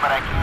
para aquí.